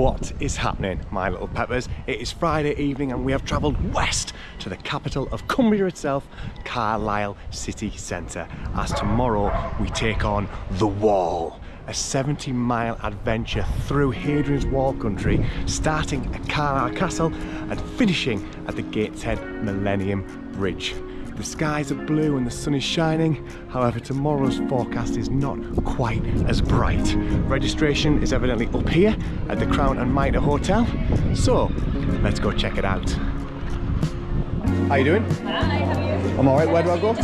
What is happening, my little peppers? It is Friday evening and we have travelled west to the capital of Cumbria itself, Carlisle City Centre, as tomorrow we take on The Wall, a 70 mile adventure through Hadrian's Wall country, starting at Carlisle Castle and finishing at the Gateshead Millennium Bridge. The skies are blue and the sun is shining, however tomorrow's forecast is not quite as bright. Registration is evidently up here at the Crown and Mitre Hotel, so let's go check it out. How you doing? Hi, how are you? I'm alright, where do I go?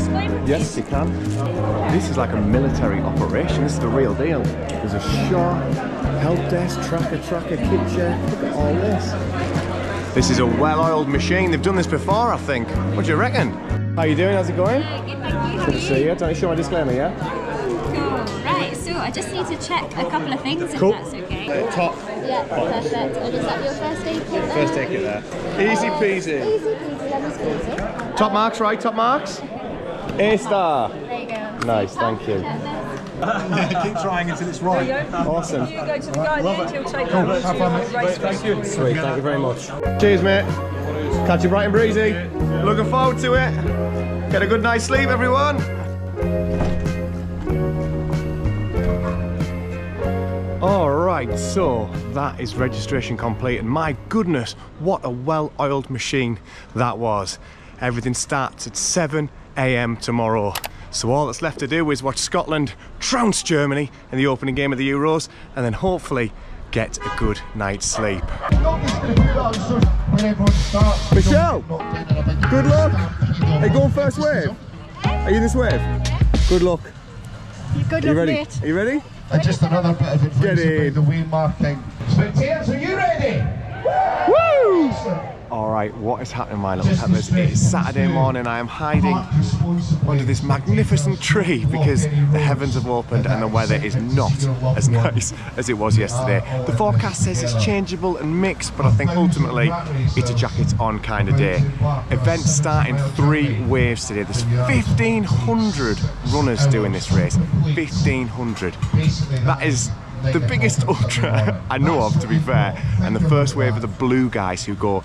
Yes, you can. This is like a military operation, this is the real deal. There's a shop, help desk, tracker, tracker, kitchen, look at all this. This is a well-oiled machine, they've done this before I think. What do you reckon? How you doing, how's it going? Good, thank you. Good to see you. Don't you show my disclaimer, yeah? Cool. Right, so I just need to check a couple of things Cool. if that's okay. Top, Yeah, perfect. And is that your first aid kit then? first take it there. Easy peasy. Easy peasy, lemon squeezy. Top marks, right? Top marks? A star. There you go. Nice, thank you. Keep trying until it's right. Awesome. You go to the guy there, he'll take over to Have fun, mate. Thank you. Sweet, thank you very much. Cheers, mate. Catch you bright and breezy. Looking forward to it. Get a good night's sleep, everyone. All right, so that is registration complete, and my goodness, what a well-oiled machine that was. Everything starts at 7 a.m. tomorrow. So all that's left to do is watch Scotland trounce Germany in the opening game of the Euros, and then hopefully get a good night's sleep. Michelle, good luck. Are you going first wave? Are you this wave? Good luck. Good Are you ready? Are you ready? And just another bit of advice Get in. about the way marking. Spectators, are you ready? Woo! All right, what is happening, my little peppers? It is Saturday morning. I am hiding under this magnificent tree because the heavens have opened and the weather is not as nice as it was yesterday. The forecast says it's changeable and mixed, but I think ultimately it's a jacket on kind of day. Events start in three waves today. There's 1,500 runners doing this race. 1,500. That is the biggest ultra I know of, to be fair. And the first wave are the blue guys who go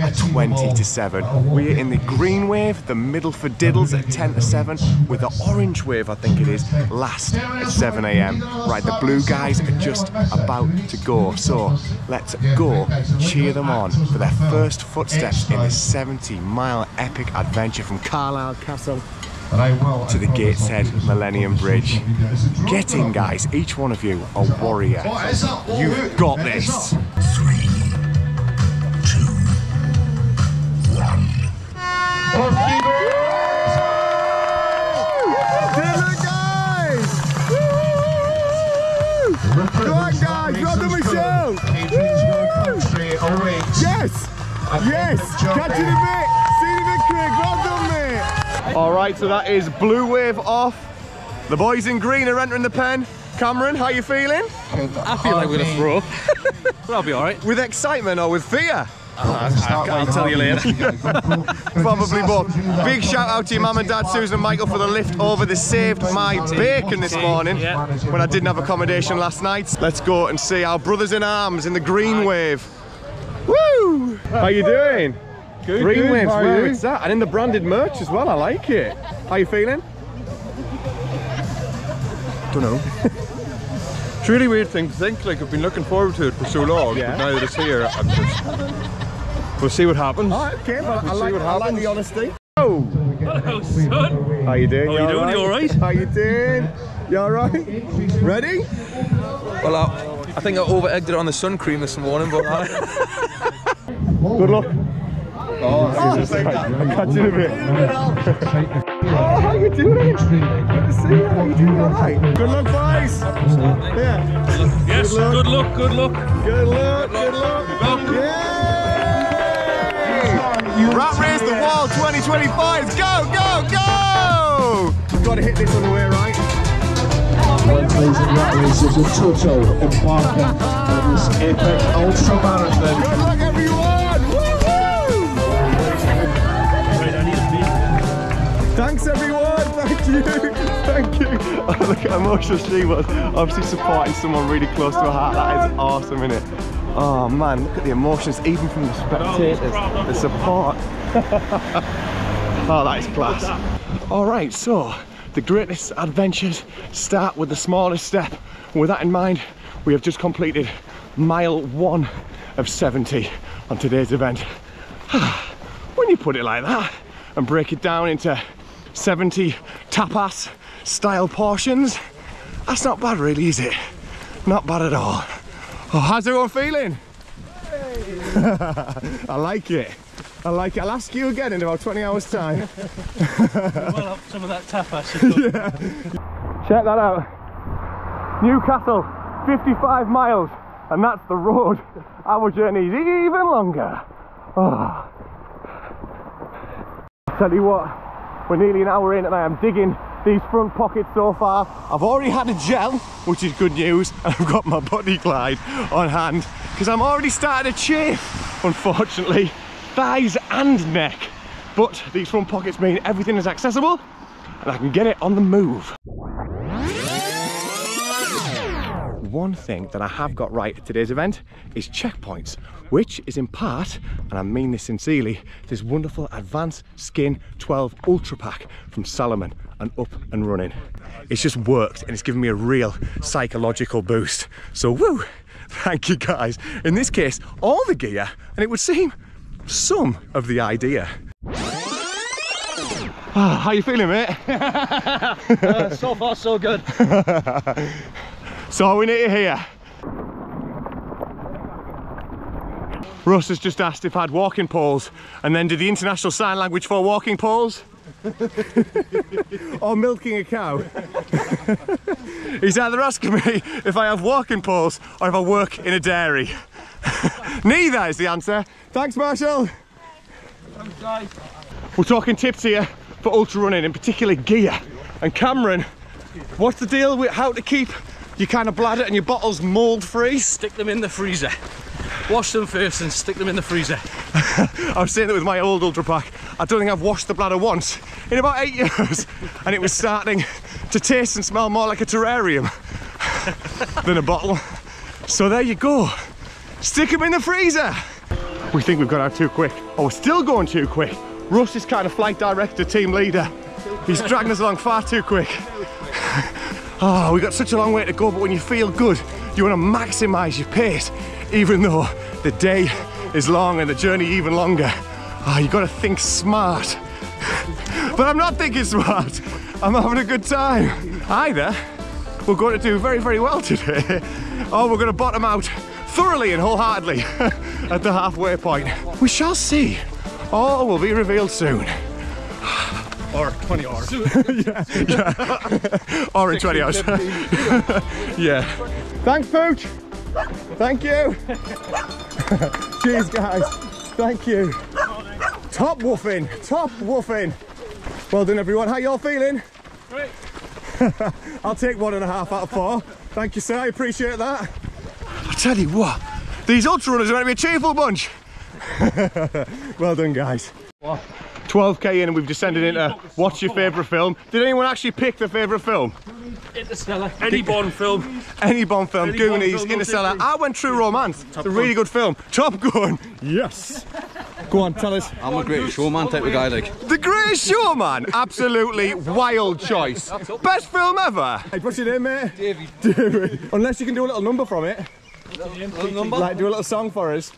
at 20 to 7. We're in the green wave, the middle for diddles at 10 to 7, with the orange wave, I think it is, last at 7 a.m. Right, the blue guys are just about to go. So let's go cheer them on for their first footsteps in this 70 mile epic adventure from Carlisle Castle And I will. To the Gateshead Millennium Bridge. Get in, guys. Each one of you a warrior. You've got this. guys! Go on, guys! Well done, Michelle! Yes! Yes! Catch you in a bit! Mate! Alright, so that is blue wave off. The boys in green are entering the pen. Cameron, how are you feeling? I feel like we're gonna throw up. but I'll be alright. With excitement or with fear? Uh, I'll tell you later. Probably both. Big shout out to your mum and dad, Susan and Michael, for the lift over. They saved my bacon this morning Yeah. when I didn't have accommodation last night. Let's go and see our brothers in arms in the green wave. Woo! How you doing? Good, Green good. waves, How where it's that, and in the branded merch as well. I like it. How you feeling? Don't know. It's a really weird thing to think. Like I've been looking forward to it for so long, Yeah. but now that it's here, I'm just. We'll see what happens. All right, okay, well, We'll see like, what I like happens. the honesty. Oh, Hello, son. how you doing? How you doing? You all right? How you doing? You all right? Ready? Well, I, I think I over egged it on the sun cream this morning, but uh, Good luck. Oh, Jesus Christ. I'll catch you a bit. oh, how you doing? Good to see you. How you doing? All right. Good luck, boys. Yeah. yes, good luck, good luck. Good luck. Good luck. Good Yay! Rat Race the Wall 2025. Go, go, go! We've got to hit this on the way, right? Well, ladies and rat racers of Toto embarking on this epic ultra marathon. You. Thank you. Oh, look how emotional she was. Obviously supporting someone really close to her heart. That is awesome, isn't it? Oh man, look at the emotions, even from the spectators, the support. oh, that is class. All right, so the greatest adventures start with the smallest step. With that in mind, we have just completed mile one of 70 on today's event. when you put it like that and break it down into 70 tapas style portions, that's not bad really, is it? Not bad at all. Oh, how's everyone feeling? I like it. I like it. I'll ask you again in about 20 hours time. well up some of that tapas. Check that out. Newcastle, 55 miles, and that's the road. Our journey is even longer. Oh. Tell you what, we're nearly an hour in and I am digging these front pockets so far. I've already had a gel, which is good news, and I've got my body glide on hand because I'm already starting to chafe, unfortunately, thighs and neck. But these front pockets mean everything is accessible and I can get it on the move. One thing that I have got right at today's event is checkpoints, which is in part, and I mean this sincerely, this wonderful Advanced Skin 12 Ultra Pack from Salomon and up and running. It's just worked and it's given me a real psychological boost. So woo, thank you guys. In this case, all the gear, and it would seem some of the idea. Ah, how you feeling, mate? uh, so far, so good. So we need to here. Russ has just asked if I had walking poles and then did the international sign language for walking poles. or milking a cow. He's either asking me if I have walking poles or if I work in a dairy. Neither is the answer. Thanks, Marshall. We're talking tips here for ultra running, in particular gear. And Cameron, what's the deal with how to keep your kind of bladder and your bottles mold free? Stick them in the freezer. Wash them first and stick them in the freezer. I was saying that with my old Ultra Pack. I don't think I've washed the bladder once in about eight years. And it was starting to taste and smell more like a terrarium than a bottle. So there you go. Stick them in the freezer. We think we've got out too quick. Oh, we're still going too quick. Russ is kind of flight director, team leader. He's dragging us along far too quick. Ah, oh, we've got such a long way to go, but when you feel good, you want to maximise your pace, even though the day is long and the journey even longer. Ah, oh, you've got to think smart. but I'm not thinking smart. I'm having a good time. Either we're going to do very, very well today, or we're going to bottom out thoroughly and wholeheartedly at the halfway point. We shall see. All will be revealed soon. Or 20 hours. yeah, yeah. or in 20 hours. yeah. Thanks, Pooch. Thank you. Cheers, guys. Thank you. Top woofing. Top woofing. Well done, everyone. How y'all feeling? Great. I'll take one and a half out of four. Thank you, sir. I appreciate that. I tell you what, these ultra runners are going to be a cheerful bunch. well done, guys. 12k in and we've descended into what's your favourite film? Did anyone actually pick their favourite film? Interstellar. Any Bond film. Any Bond film, Any Bond Goonies, film, no Interstellar. I went True Romance. It's a really good film. Top Gun. Yes. Go on, tell us. I'm a great showman type of guy, like. The Greatest Showman. Absolutely wild choice. Best film ever. Hey, what's your name, mate? Davey. David. Unless you can do a little number from it. Little number? Like do a little song for us.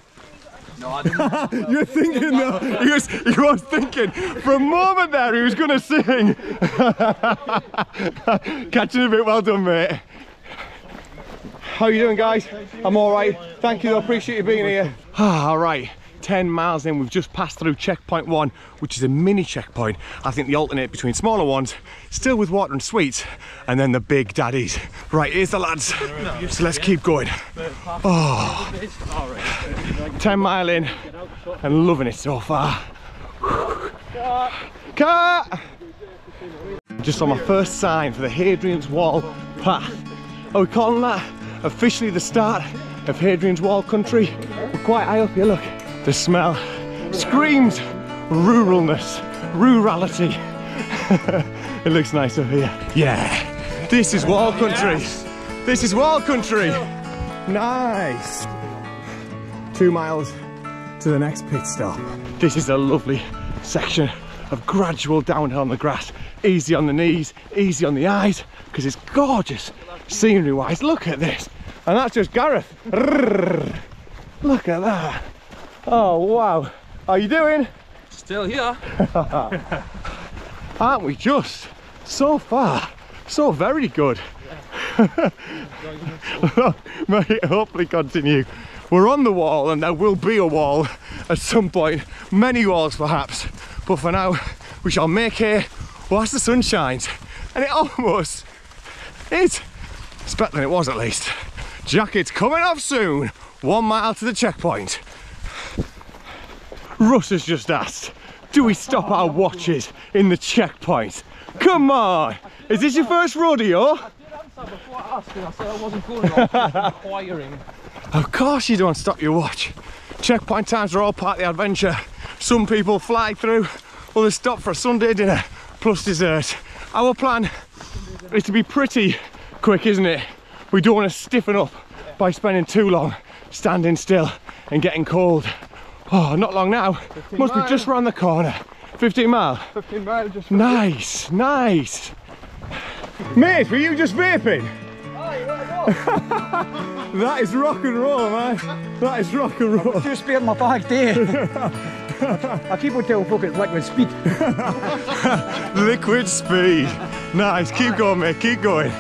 No, You're thinking though. He was, he was thinking. For a moment there, he was going to sing. Catching a bit. Well done, mate. How you doing, guys? I'm all right. Thank you. I appreciate you being here. all right. 10 miles in, we've just passed through checkpoint one, which is a mini checkpoint. I think they alternate between smaller ones, still with water and sweets, and then the big daddies. Right, here's the lads. So let's keep going. Oh, 10 mile in and loving it so far. Cut! Just on my first sign for the Hadrian's Wall path. Are we calling that officially the start of Hadrian's Wall country? We're quite high up here, look. The smell screams ruralness, rurality. it looks nice up here. Yeah, this is wall country. This is wall country. Nice. two miles to the next pit stop. This is a lovely section of gradual downhill on the grass. Easy on the knees, easy on the eyes, because it's gorgeous scenery wise. Look at this. And that's just Gareth. Look at that. Oh wow. How are you doing? Still here. Aren't we just so far? So very good. May it hopefully continue. We're on the wall and there will be a wall at some point. Many walls perhaps. But for now, we shall make hay whilst the sun shines. And it almost is. It's better than it was at least. Jacket's coming off soon. One mile to the checkpoint. Russ has just asked, do we stop our watches in the checkpoint? Come on! Is this your first rodeo? Before I asked I said I wasn't going off, inquiring. Of course you don't stop your watch. Checkpoint times are all part of the adventure. Some people fly through, others stop for a Sunday dinner plus dessert. Our plan is to be pretty quick, isn't it? We don't want to stiffen up by spending too long standing still and getting cold. Oh, not long now. Must be just round the corner. 15 mile. 15 miles just Nice, nice. Mate, were you just vaping? that is rock and roll, man. That is rock and roll. Just be in my bag there. I keep on telling folk it's liquid speed. Liquid speed. Nice, keep going, mate, keep going.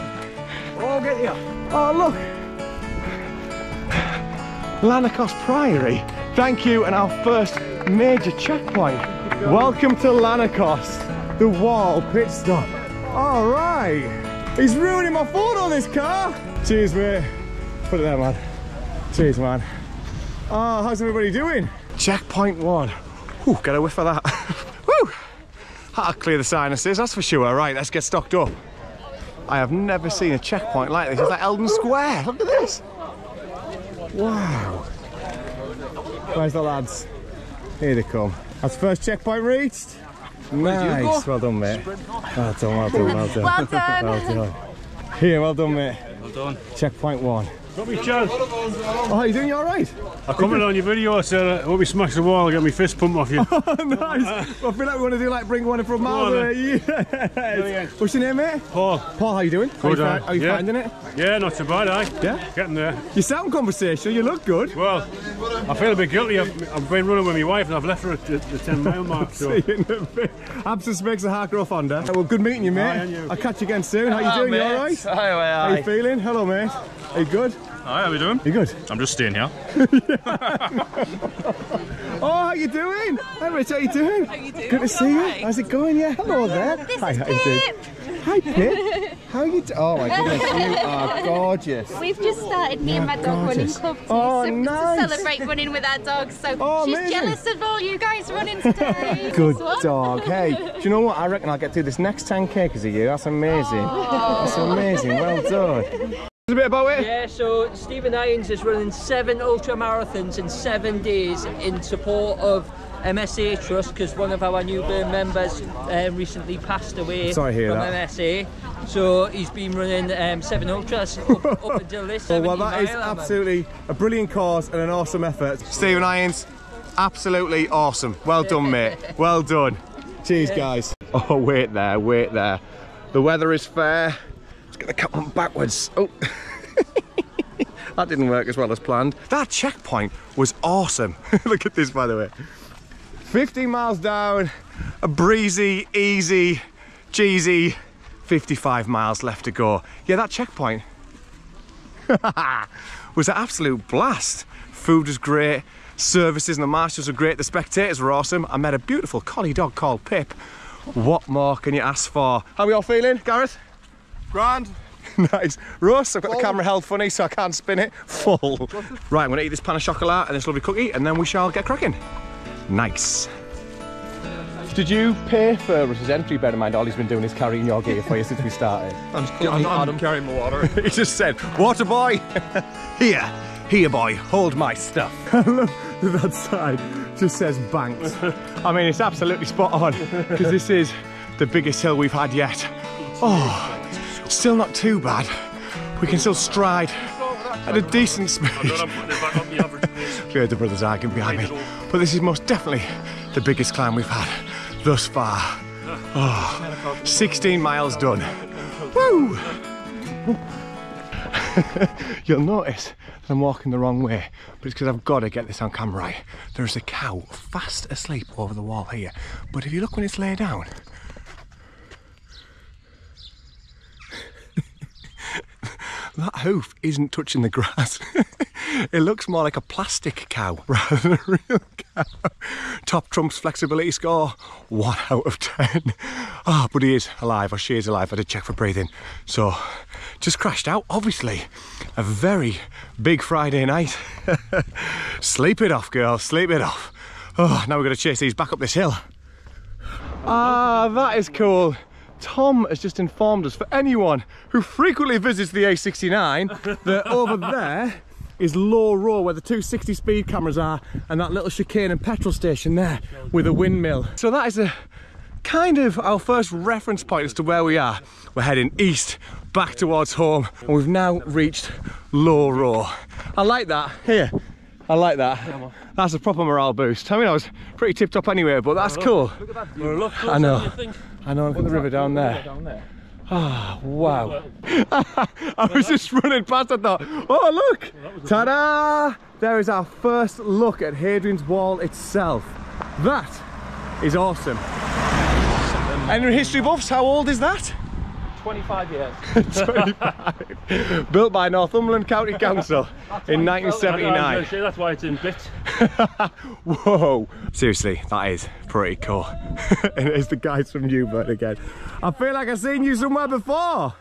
Oh, get here. Oh, look. Lanercost Priory. Thank you, and our first major checkpoint. Welcome to Lanercost, the wall pit stop. All right. He's ruining my photo, this car. Cheers, mate. Put it there, man. Cheers, man. Oh, how's everybody doing? Checkpoint one. Ooh, get a whiff of that. Woo! That'll clear the sinuses, that's for sure. Right, let's get stocked up. I have never seen a checkpoint like this. It's like Eldon Square. Look at this. Wow. Where's the lads? Here they come. That's first checkpoint reached. Nice. Well done, mate. Well done, well done, well done. Well done. well done. Here, well done, mate. Well done. Checkpoint one. Got me chance. Oh, how you doing? You all right? I commented on your video, I said, I hope you smash the wall and get my fist pumped off you. Oh, nice. Well, I feel like we want to do like bring one in from miles on, away. Yes. What's your name, mate? Paul. Paul, how you doing? How you, Good, fi- aye. how you Yeah. finding it? Yeah, not so bad, aye. Yeah? Getting there. You sound conversational. You look good. Well, I feel a bit guilty. I've, I've been running with my wife and I've left her at the, the 10 mile mark. So. See you in a bit. Absence makes the heart grow fonder. Well, good meeting you, mate. Aye, and you. I'll catch you again soon. How you doing? You all right? Hi, How you feeling? Hello, mate. Are you good? Hi, how we doing? You good? I'm just staying here. Oh, how you doing? Hi, Rich. How are you doing? How you doing? Good to see you. How's it going? Yeah. Hello there. This Hi, is how you doing? Pip. Hi, Pip. How you? Do- oh my goodness, you are gorgeous. We've just started me and my dog running club too, Oh, so nice. to celebrate running with our dogs. So Oh, she's amazing. jealous of all you guys running today. Good This one. dog. Hey, do you know what? I reckon I'll get through this next 10k because of you. That's amazing. That's amazing. Well done. A bit about it. Yeah, so Stephen Irons is running seven ultra marathons in seven days in support of MSA Trust because one of our Newburn members uh, recently passed away Sorry from that. MSA. So he's been running um, seven ultras up, up until this. Oh, well, that is absolutely a brilliant cause and an awesome effort. Stephen Irons, absolutely awesome. Well done, mate. Well done. Cheers, guys. Oh, wait there, wait there. The weather is fair. The cap on backwards. Oh. that didn't work as well as planned. That checkpoint was awesome. Look at this, by the way. 15 miles down, a breezy, easy, cheesy, 55 miles left to go. Yeah, that checkpoint was an absolute blast. Food was great, services and the marshals were great, the spectators were awesome. I met a beautiful collie dog called Pip. What more can you ask for? How are we all feeling, Gareth? Grand. nice. Russ, I've got the camera held funny so I can't spin it. Full. Right, I'm gonna eat this pan of chocolate and this lovely cookie and then we shall get cracking. Nice. Did you pay for Russ's entry? Bear in mind, all he's been doing is carrying your gear for you since we started. I'm, just I'm, I'm carrying my water. he just said, Water boy, here, here boy, hold my stuff. I love that that side just says banked. I mean, it's absolutely spot on because this is the biggest hill we've had yet. Oh, still not too bad. We can still stride at a decent speed. Heard the brothers arguing behind me. But this is most definitely the biggest climb we've had thus far. Oh, 16 miles done. Woo! You'll notice that I'm walking the wrong way, but it's because I've got to get this on camera right. There's a cow fast asleep over the wall here, but if you look when it's laid down, that hoof isn't touching the grass. it looks more like a plastic cow rather than a real cow. Top trumps flexibility score, one out of ten. Ah, but he is alive, or she is alive. I did check for breathing. So, just crashed out, obviously. A very big Friday night. sleep it off, girl, sleep it off. Oh, now we're to chase these back up this hill. Ah, that is cool. Tom has just informed us for anyone who frequently visits the A69 that over there is Low Row where the 260 speed cameras are and that little chicane and petrol station there with a windmill. So that is a kind of our first reference point as to where we are. We're heading east back towards home and we've now reached Low Row. I like that. Here, I like that. That's a proper morale boost. I mean, I was pretty tipped up anyway, but that's cool. I know. I know, look at the river down there. Ah, wow. I was just running past, I thought, oh look, ta-da! There is our first look at Hadrian's Wall itself. That is awesome. And history buffs, how old is that? 25 years. 25. Built by Northumberland County Council in 1979. That's why it's in bits. Whoa! Seriously, that is pretty cool. and it's the guys from Newburn again. I feel like I've seen you somewhere before.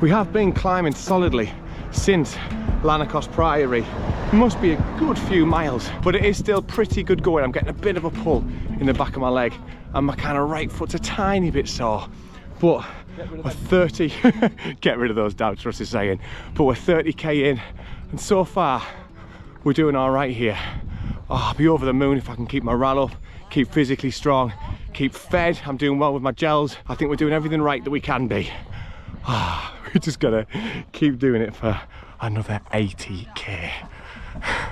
We have been climbing solidly since Lanercost Priory. Must be a good few miles, but it is still pretty good going. I'm getting a bit of a pull in the back of my leg and my kind of right foot's a tiny bit sore. But we're 30, get rid of those doubts, Russ is saying. But we're 30k in and so far we're doing all right here. Oh, I'll be over the moon if I can keep my morale up, keep physically strong, keep fed. I'm doing well with my gels. I think we're doing everything right that we can be. Ah, we just gotta keep doing it for another 80k.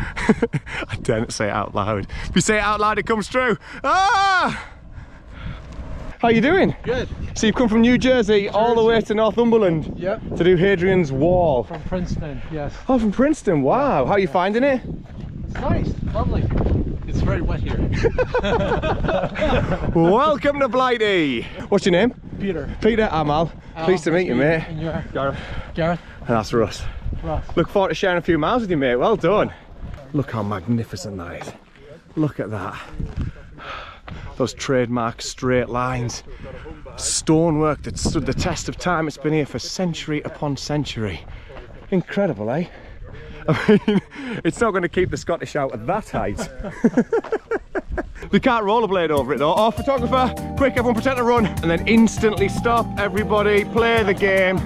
I daren't say it out loud. If you say it out loud, it comes true. Ah! How are you doing? Good. So you've come from New Jersey, all the way to Northumberland Yep. to do Hadrian's Wall. From Princeton, yes. Oh, from Princeton. Wow. How are you finding it? It's nice, lovely. It's very wet here. Welcome to Blighty. What's your name? Peter. Peter Amal. Al, Pleased to meet you, mate. And you're Gareth. Gareth. And that's Russ. Ross. Look forward to sharing a few miles with you, mate. Well done. Look how magnificent that is. Look at that. Those trademark straight lines. Stonework that stood the test of time. It's been here for century upon century. Incredible, eh? I mean, it's not going to keep the Scottish out at that height. they can't rollerblade over it though. Oh, photographer, quick, everyone pretend to run. And then instantly stop, everybody, play the game,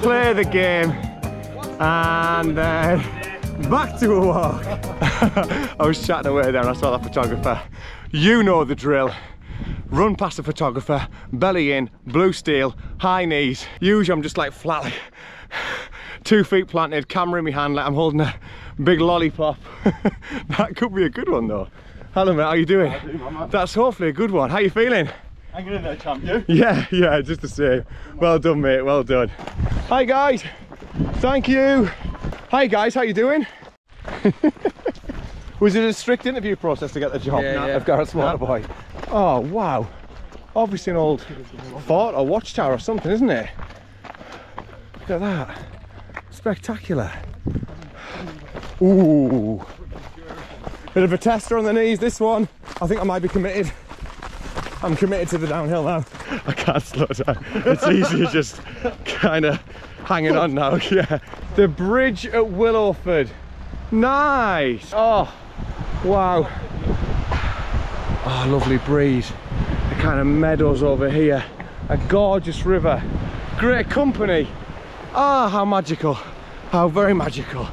play the game. And then back to a walk. I was chatting away there and I saw that photographer. You know the drill. Run past the photographer, belly in, blue steel, high knees. Usually I'm just like flat, like, two feet planted, camera in my hand, like I'm holding a big lollipop. that could be a good one though. Hello mate, how you doing? That's hopefully a good one. How you feeling? Hang in there, champ, you? Yeah, yeah, just the same. Well done, mate, well done. Hi guys, thank you. Hi guys, how you doing? Was it a strict interview process to get the job Yeah, yeah. of Gareth Boy? Oh, wow. Obviously an old fort or watchtower or something, isn't it? Look at that. Spectacular. Ooh. Bit of a tester on the knees, this one. I think I might be committed. I'm committed to the downhill now. I can't slow down. It's easier just kind of hanging on now. Yeah. The bridge at Willowford. Nice. Oh, wow. Oh, lovely breeze. The kind of meadows over here. A gorgeous river. Great company. Ah, how magical. How very magical.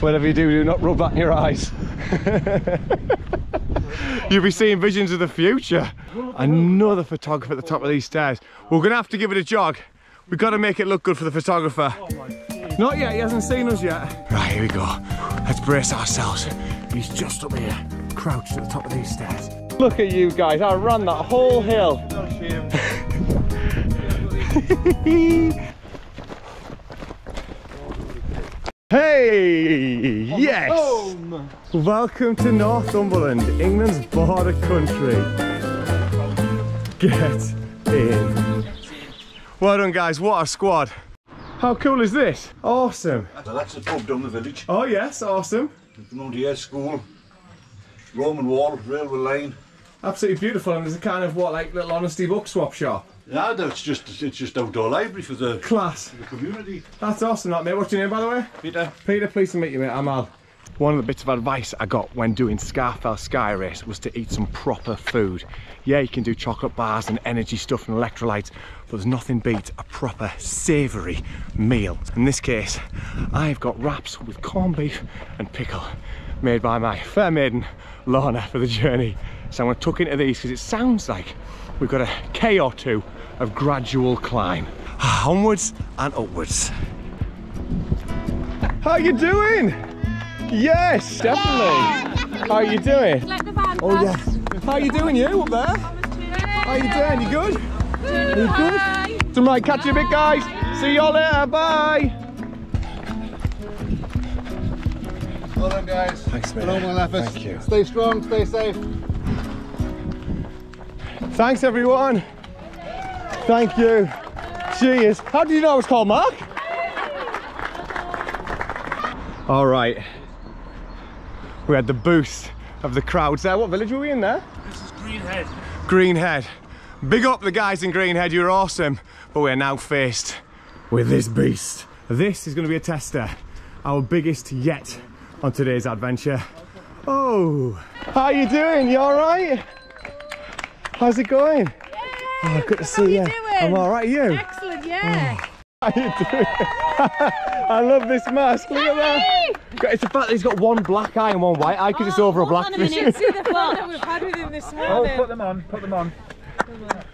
Whatever you do, do not rub that in your eyes. You'll be seeing visions of the future. Another photographer at the top of these stairs. We're gonna have to give it a jog. We've got to make it look good for the photographer. Not yet, he hasn't seen us yet. Right, here we go. Let's brace ourselves. He's just up here, crouched at the top of these stairs. Look at you guys, I ran that whole hill. hey! Yes! Welcome to Northumberland, England's border country. Get in. Well done guys, what a squad. How cool is this? Awesome. So that's the pub down the village. Oh yes, awesome. Here, school, Roman wall, railway line. Absolutely beautiful and there's a kind of what, like little honesty book swap shop. Yeah, that's just it's just outdoor library for the Class. the community. That's awesome that mate. What's your name by the way? Peter. Peter, pleased to meet you mate, I'm Al. One of the bits of advice I got when doing Scafell Sky Race was to eat some proper food. Yeah, you can do chocolate bars and energy stuff and electrolytes, but there's nothing beats a proper savoury meal. In this case, I've got wraps with corned beef and pickle made by my fair maiden Lorna for the journey. So I'm going to tuck into these because it sounds like we've got a K or two of gradual climb. Onwards and upwards. How are you doing? Yes, definitely. How are you doing? Like the van Oh yes. How are you doing, you up there? How you doing? You good? You good? So right, catch you a bit, guys. See y'all later. Bye. Well done, guys. Thanks, mate. Well done, well. Thank you. Stay strong, stay safe. Thanks, everyone. Thank you. Cheers. How did you know I was called Mark? All right. We had the boost of the crowds there. What village were we in there? This is Greenhead. Greenhead. Big up the guys in Greenhead, you're awesome. But we're now faced with this beast. This is going to be a tester. Our biggest yet on today's adventure. Oh, how are you doing? You all right? How's it going? Oh, good to see you. I'm all right. You? Excellent, yeah. How you doing? I love this mask. Look at that. It's the fact that he's got one black eye and one white eye because it's over a black See the fun that we've had with him this morning. put them on, put them on.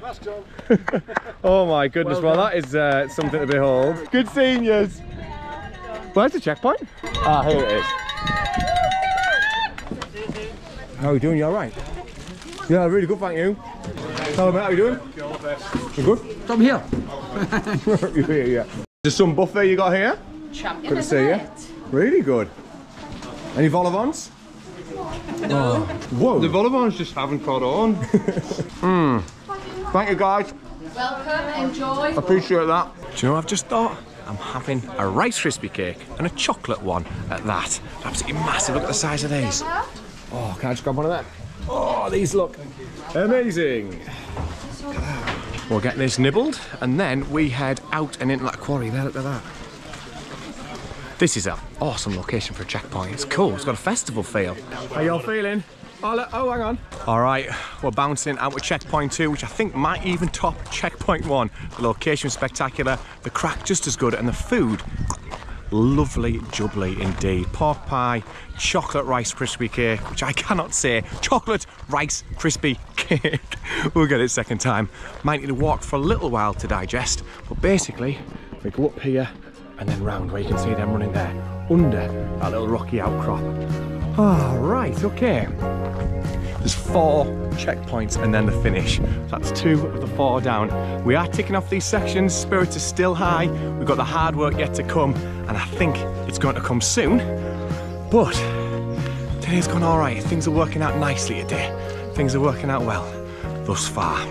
Last job. Oh my goodness, well, that is uh, something to behold. Good seeing yous. Where's the checkpoint? Ah, here it is. How are you doing? You alright? Yeah, really good, thank you. Hello mate, how you doing? You good? From here. You're here, yeah. There's some buffet you got here? Champion, Good to see you. Really good. Any vol au-vents? No. Whoa. The vol au-vents just haven't caught on. Hmm. Thank you guys. Welcome, enjoy. Appreciate that. Do you know what I've just thought? I'm having a Rice Krispie cake and a chocolate one at that. Absolutely massive. Look at the size of these. Oh, can I just grab one of them? Oh, these look amazing. We'll get this nibbled and then we head out and into that quarry there. Look at that. This is an awesome location for a checkpoint. It's cool. It's got a festival feel. How y'all feeling? Oh, oh, hang on. All right, we're bouncing out with checkpoint two, which I think might even top checkpoint one. The location was spectacular, the crack just as good, and the food lovely jubbly indeed. Pork pie, chocolate rice crispy cake, which I cannot say. Chocolate rice crispy cake. we'll get it second time. Might need to walk for a little while to digest, but basically, we go up here and then round where you can see them running there, under that little rocky outcrop. Ah, right, okay. There's four checkpoints and then the finish. That's two of the four down. We are ticking off these sections. Spirits are still high. We've got the hard work yet to come, and I think it's going to come soon. But today's gone all right. Things are working out nicely today. Things are working out well thus far.